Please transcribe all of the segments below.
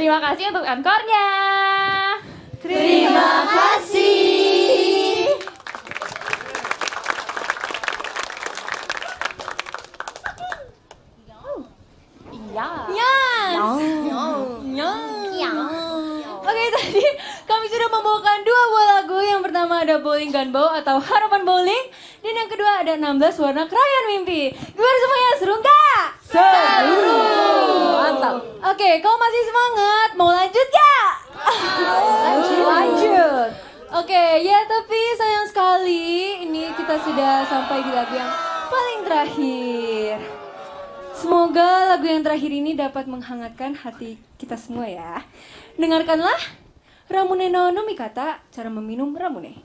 Terima kasih untuk ankornya. Terima kasih. Iya. Yes. Oke tadi kami sudah membawakan dua buah lagu Yang pertama ada Bowling Gunbow atau Harapan Bowling Dan yang kedua ada 16 warna krayon mimpi Gimana semuanya seru nggak? Seru Mantap Oke kalau masih semangat mau lanjut gak? Lanjut Lanjut Oke ya tapi sayang sekali Ini kita sudah sampai di lagu yang paling terakhir Semoga lagu yang terakhir ini dapat menghangatkan hati kita semua ya. Dengarkanlah Ramune no no Mikata, cara meminum Ramune.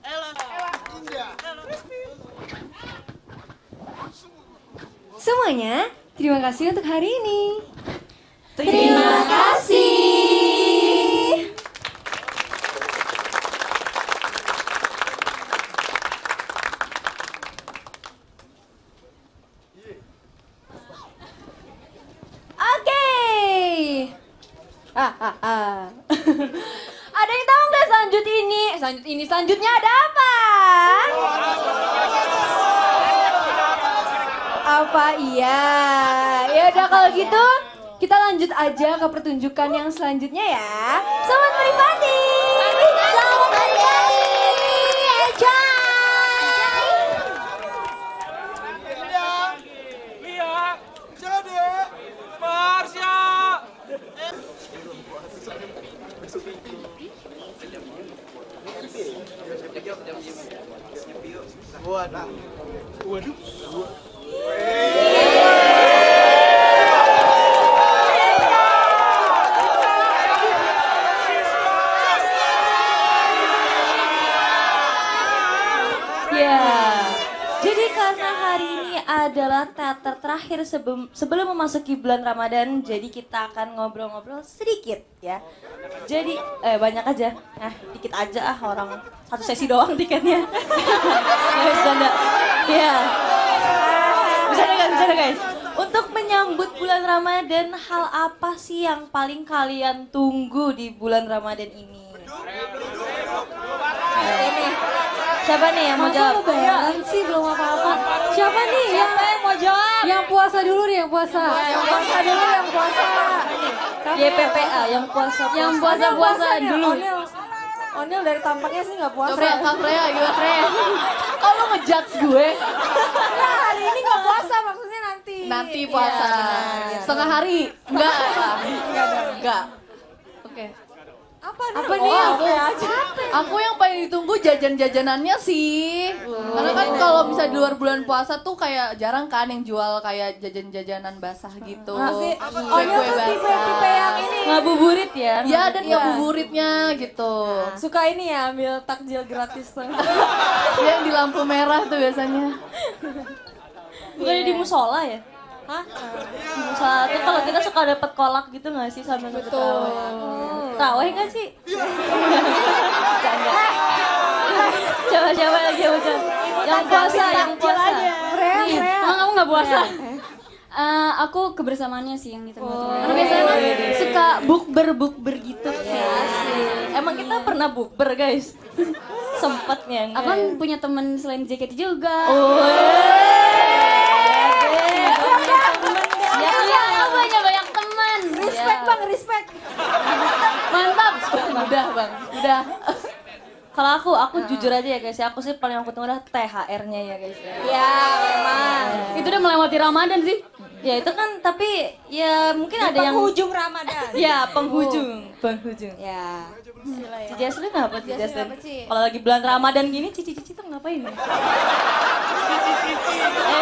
Semuanya, terima kasih untuk hari ini. Terima kasih. Oke. Ah, ah, ah. ada yang tahu nggak selanjut ini? Selanjut ini selanjutnya ada apa? Apa iya? Ya udah kalau gitu kita lanjut aja ke pertunjukan yang selanjutnya ya. Selamat menikmati. Selamat menikmati. Enjoy. Lia, jadi Marsha. Ya, jadi karena hari ini adalah teater terakhir sebelum sebelum memasuki bulan Ramadan, jadi kita akan ngobrol-ngobrol sedikit ya. Jadi eh banyak aja, nah dikit aja ah orang satu sesi doang tiketnya. Ya bercanda. Ya. Bercanda guys, bercanda guys. Untuk menyambut bulan Ramadan, hal apa sih yang paling kalian tunggu di bulan Ramadan ini? Nah, ini siapa nih yang mau Masa jawab? lebaran sih belum apa-apa. Siapa nih yang mau jawab? yang puasa dulu nih yang puasa. Yang puasa dulu yang puasa. YPPA yang puasa Yang puasa-puasa dulu. Onil, Onil dari tampaknya sih nggak puasa. Freya, Kak Freya, gila Freya. Kok lu ngejudge gue? Nah, hari ini nggak puasa maksudnya nanti. Nanti puasa, Iya. benar. Setengah hari? Enggak. Enggak. Oke. Apa nih? Apa nih? Oh, Aku, aja. aku yang paling ditunggu jajan-jajanannya sih. Karena kan kalau bisa di luar bulan puasa tuh kayak jarang kan yang jual kayak jajan-jajanan basah gitu. Masih Onil tuh basah. tipe-tipe yang ini. Ngabuburit ya. Ya dan Iya. ngabuburitnya gitu. Suka ini ya ambil takjil gratis tuh. yang di lampu merah tuh biasanya. Bukannya di musola ya? Hah? Di musola tuh kalau kita suka dapat kolak gitu nggak sih sambil nunggu taraweh? Taraweh nggak sih? Canda. Coba coba lagi coba. Yang puasa, yang puasa. Nih, Freya. emang kamu nggak puasa? Eh, aku kebersamaannya sih yang di tengah-tengah. Karena Oh, biasanya kan iya, iya. suka bukber bukber gitu. Ya, sih. Emang kita pernah bukber guys? Sempatnya enggak Aku kan ya? punya temen selain JKT juga. Oh, Ya, iya, aku punya banyak teman. Respect bang, respect. Udah, Bang. Udah. Kalau aku, aku jujur aja ya guys ya, aku sih paling aku tunggu adalah THR-nya ya guys ya. Ya memang. Itu udah melewati Ramadan sih. Ya itu kan tapi ya mungkin ada yang Penghujung Ramadan. ya penghujung, penghujung. Ya. Cici apa Cici Cici Aslin? apa, Ci? Kalau lagi bulan Ramadan gini Cici-cici tuh ngapain ya? Eh,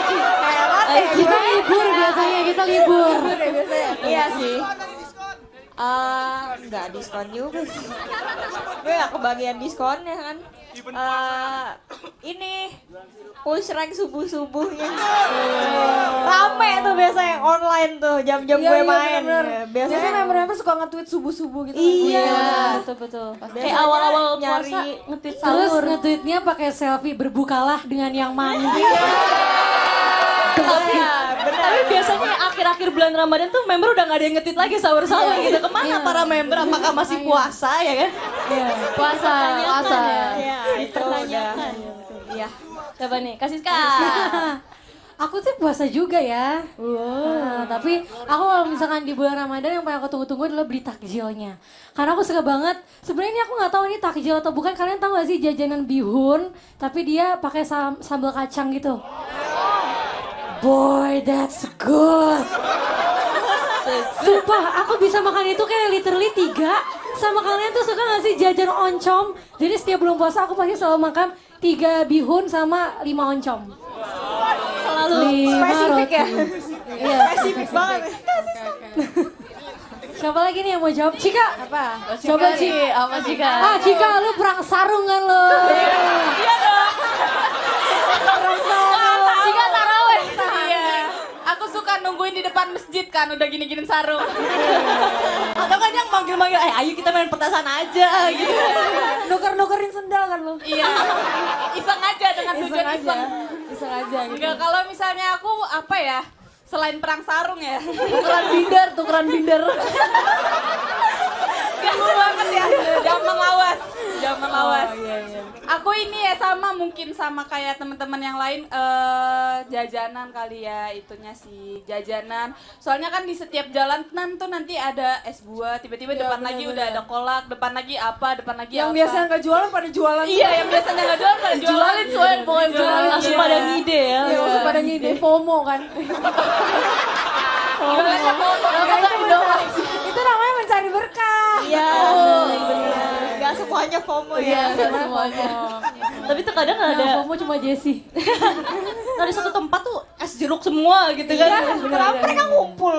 Ci. Eh, Kita libur biasanya, kita libur. Iya sih. Eh, nggak diskon juga sih. Gue gak kebagian diskonnya kan. Eh, ini push rank subuh subuhnya. Rame tuh biasa yang online tuh jam-jam Iya, gue iya, main. bener-bener. Ya, Biasanya Biasanya member-member suka nge-tweet subuh-subuh gitu. Iya. betul betul. Biasanya Kayak awal-awal nyari- puasa nge-tweet Terus nge-tweetnya pakai selfie berbukalah dengan yang mandi. tapi, Iya, benar. tapi biasanya yang akhir akhir-akhir bulan Ramadan tuh member udah gak ada yang ngetit lagi sahur-sahur gitu. Ke mana para member? Apakah masih puasa ya kan? Puasa, puasa. Iya, itu udah. Iya. Coba nih, kasih Kak. Aku sih puasa juga ya. Nah, tapi aku kalau misalkan di bulan Ramadan yang paling aku tunggu-tunggu adalah beli takjilnya. Karena aku suka banget. Sebenarnya ini aku nggak tahu ini takjil atau bukan. Kalian tahu gak sih jajanan bihun, tapi dia pakai sam- sambal kacang gitu. Boy, that's good. Sumpah, aku bisa makan itu kayak literally tiga. Sama kalian tuh suka gak sih jajan oncom? Jadi setiap bulan puasa aku pasti selalu makan tiga bihun sama lima oncom. Selalu lima Spesifik ya? roti. Iya, Spesifik banget. Siapa lagi nih yang mau jawab? Cika. Apa? Coba Cika. Apa Cika? Ah, Cika lu perang sarung kan lu? Cika taraweh. Iya. Aku suka nungguin di depan masjid kan udah gini-gini sarung. Atau kan yang manggil-manggil, eh ayo kita main petasan aja gitu. Nuker-nukerin sendal kan lu? Iya. Iseng aja dengan tujuan iseng. Iseng aja gitu. Enggak kalau misalnya aku apa ya? Selain perang sarung ya. Tukeran binder, tukeran binder. Ganggu banget ya. Jangan awas. Awas. Aku ini ya sama mungkin sama kayak teman-teman yang lain eh jajanan kali ya itunya sih jajanan. Soalnya kan di setiap jalan nan tuh nanti ada es buah, tiba-tiba depan lagi udah ada kolak, depan lagi apa, depan lagi Yang apa. biasa nggak jualan pada jualan. Iya, yang biasanya nggak jualan pada jualan. Jualin soalnya pokoknya jualin. Langsung Iya. pada ngide ya. Iya, langsung pada ngide FOMO kan. Jualannya mau Itu namanya mencari berkah. Iya, benar. Gak semuanya FOMO ya. Tapi tuh kadang Nah, ada FOMO cuma Jesse. Nah, di satu tempat tuh es jeruk semua gitu kan. Iya, kenapa mereka ngumpul?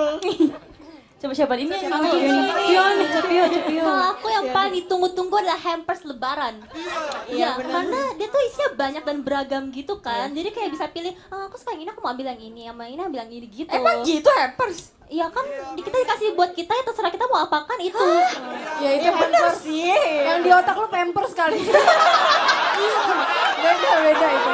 Coba siapa ini yang Pion, Pion, Pion, Pion. Kalau aku yang paling ditunggu-tunggu adalah hampers lebaran. Iya, karena dia tuh isinya banyak dan beragam gitu kan. Jadi kayak bisa pilih, "Ah, aku suka yang ini, aku mau ambil yang ini, sama ini ambil yang ini gitu. Emang gitu hampers? Iya kan, di- kita dikasih buat kita ya terserah kita mau apakan itu. Ya itu Iya benar sih. Yang di otak lu pampers kali. beda, beda itu.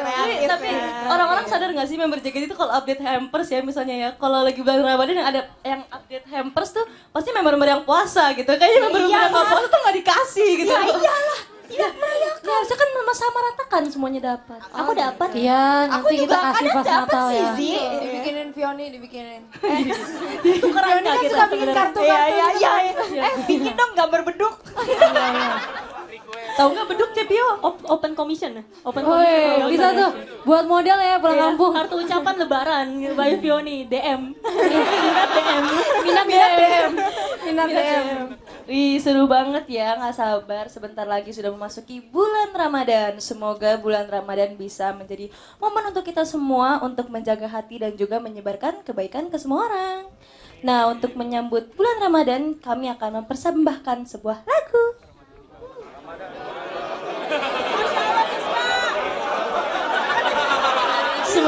Pampers kayak gitu. Tapi, tapi orang-orang sadar gak sih member JKT itu kalau update hampers ya misalnya ya kalau lagi bulan Ramadan yang ada yang update hampers tuh pasti member-member yang puasa gitu kayaknya member-member yang gak puasa tuh gak dikasih gitu ya iyalah Iya, ya, harusnya kan sama ratakan semuanya dapat. Aku dapat. Iya, Aku nanti kita juga kasih pas dapet Natal sih, ya. Zi. Dibikinin Vioni, dibikinin. Tukeran Vioni kan suka bikin kartu-kartu. Iya, iya, gitu. iya. Eh, bikin dong gambar beduk. Tahu nggak beduk Cepio? Op- open commission. Open Woi, commission. bisa tuh buat modal ya pulang Iya, kampung. Kartu ucapan lebaran by Vioni DM. Minat DM. Minat DM. Minat DM. Wih seru banget ya, nggak sabar. Sebentar lagi sudah memasuki bulan Ramadan. Semoga bulan Ramadan bisa menjadi momen untuk kita semua untuk menjaga hati dan juga menyebarkan kebaikan ke semua orang. Nah, untuk menyambut bulan Ramadan, kami akan mempersembahkan sebuah lagu.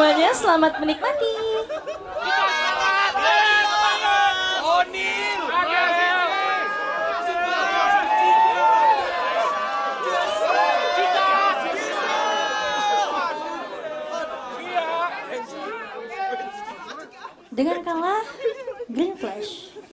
Semuanya selamat menikmati.